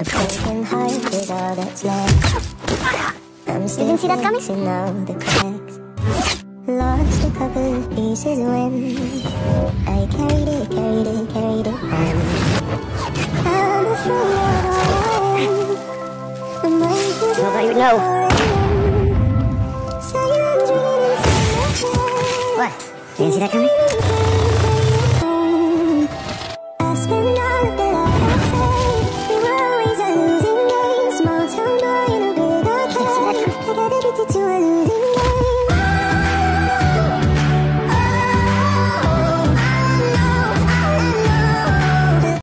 A broken heart is all that's left. I'm still didn't see that coming? fixing all the cracks. Lost a couple of pieces when I carried it, carried it, carried it home. I'm afraid of my Nobody would know. What? You didn't see that coming? move